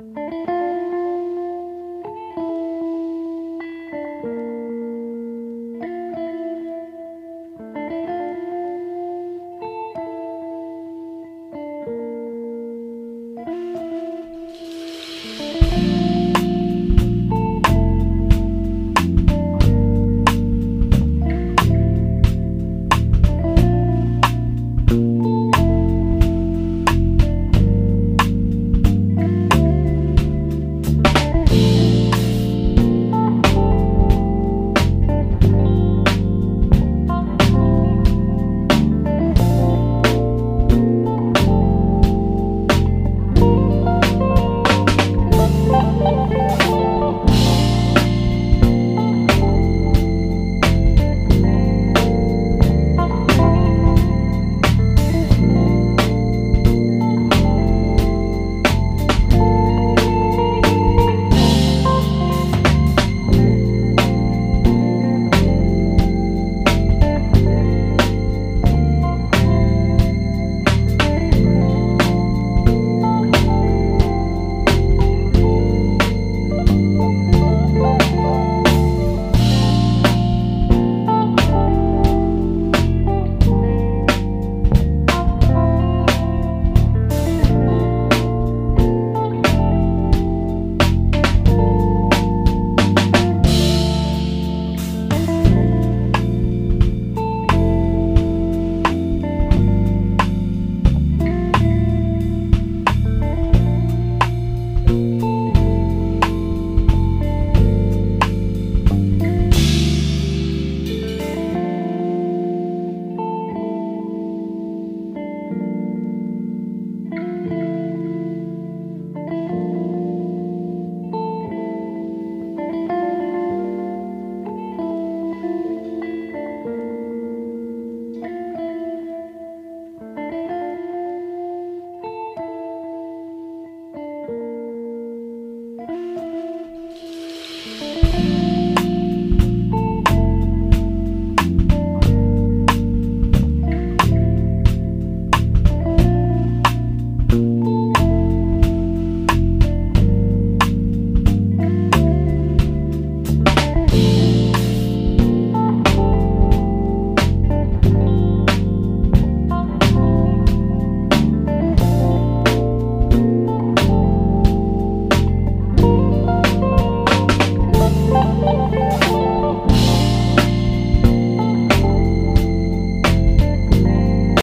Música